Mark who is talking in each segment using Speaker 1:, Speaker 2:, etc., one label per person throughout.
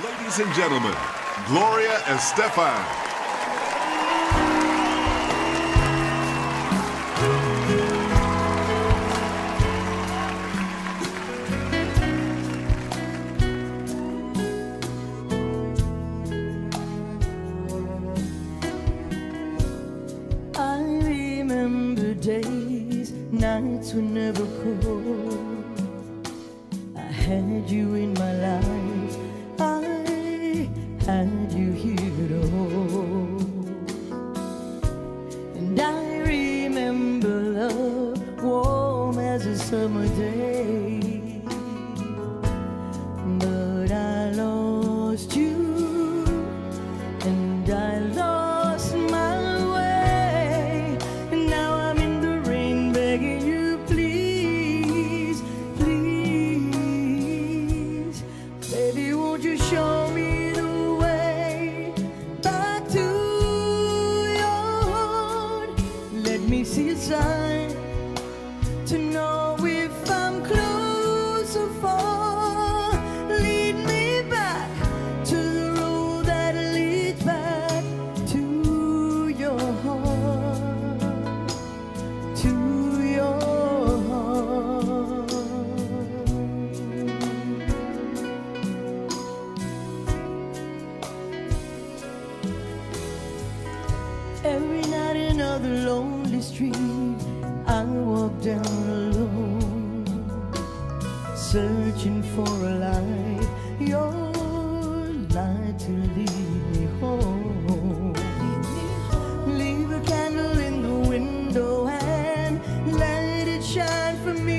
Speaker 1: Ladies and gentlemen, Gloria Estefan.
Speaker 2: I remember days, nights were never cold. I had you in my life lost you. another lonely street. I walk down alone Searching for a light. Your light to lead me home. Leave a candle in the window and Let it shine for me.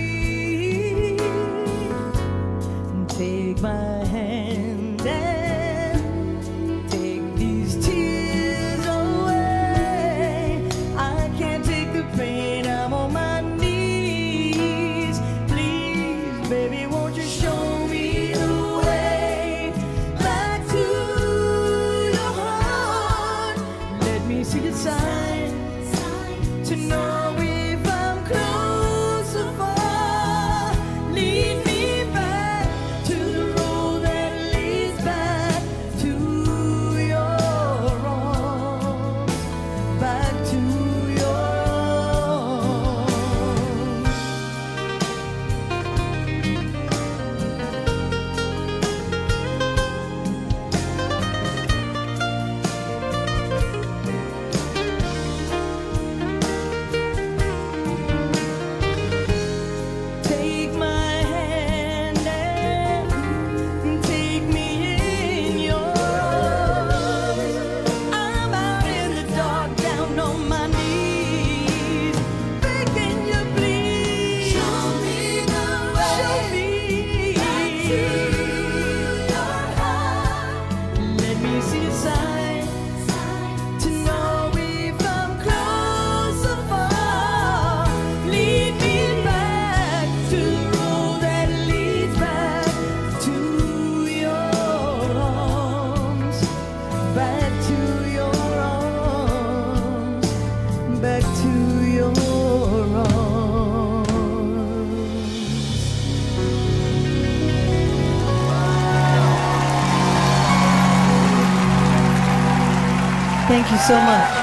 Speaker 2: Thank you so much.